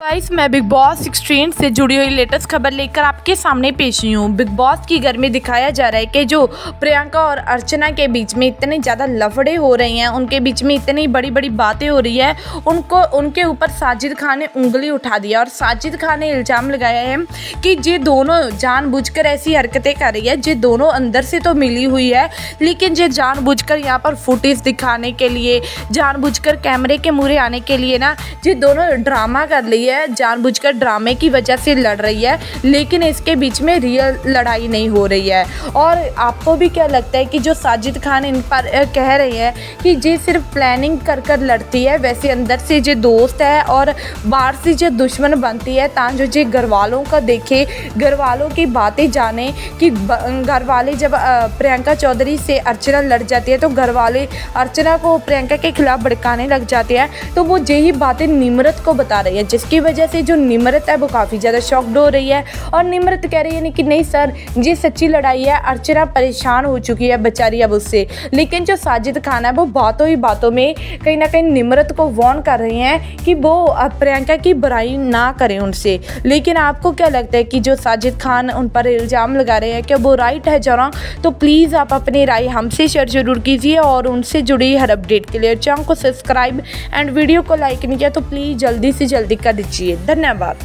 Guys मैं big boss sixteen से जुड़ी हुई लेटेस्ट खबर लेकर आपके सामने पेश हुई हूँ। बिग बॉस की घर में दिखाया जा रहा है कि जो प्रियंका और अर्चना के बीच में इतने ज़्यादा लफड़े हो रहे हैं, उनके बीच में इतनी बड़ी बड़ी बातें हो रही है, उनको, उनके ऊपर साजिद खान ने उंगली उठा दिया और साजिद खान ने इल्ज़ाम लगाया है कि ये दोनों जान ऐसी हरकतें कर रही है, ये दोनों अंदर से तो मिली हुई है, लेकिन ये जान यहाँ पर फुटेज दिखाने के लिए जान कैमरे के मुहरे आने के लिए ना, ये दोनों ड्रामा कर रही है। है, जानबूझकर ड्रामे की वजह से लड़ रही है, लेकिन इसके बीच में रियल लड़ाई नहीं हो रही है। और आपको भी क्या लगता है कि जो साजिद खान इन पर कह रहे हैं कि ये सिर्फ़ प्लानिंग कर कर लड़ती है, वैसे अंदर से जो दोस्त है और बाहर से जो दुश्मन बनती है ताकि जो घर वालों का देखे घर वालों की बातें जाने कि घर वाले जब प्रियंका चौधरी से अर्चना लड़ जाती है तो घर वाले अर्चना को प्रियंका के खिलाफ भड़काने लग जाते हैं तो वो यही बातें निमरत को बता रही है, जिसकी वजह से जो निमरत है वो काफ़ी ज़्यादा शॉक्ड हो रही है। और निमरत कह रही है कि नहीं सर, ये सच्ची लड़ाई है, अर्चना परेशान हो चुकी है बेचारी अब उससे। लेकिन जो साजिद खान है, वो बातों ही बातों में कहीं ना कहीं निमरत को वॉर्न कर रहे हैं कि वो प्रियंका की बुराई ना करें उनसे। लेकिन आपको क्या लगता है कि जो साजिद खान उन पर इल्ज़ाम लगा रहे हैं कि वो राइट है जरा तो प्लीज़ आप अपनी राय हमसे शेयर ज़रूर कीजिए और उनसे जुड़ी हर अपडेट के लिए। चैनल को सब्सक्राइब एंड वीडियो को लाइक नहीं किया तो प्लीज़ जल्दी से जल्दी कर दीजिए। धन्यवाद।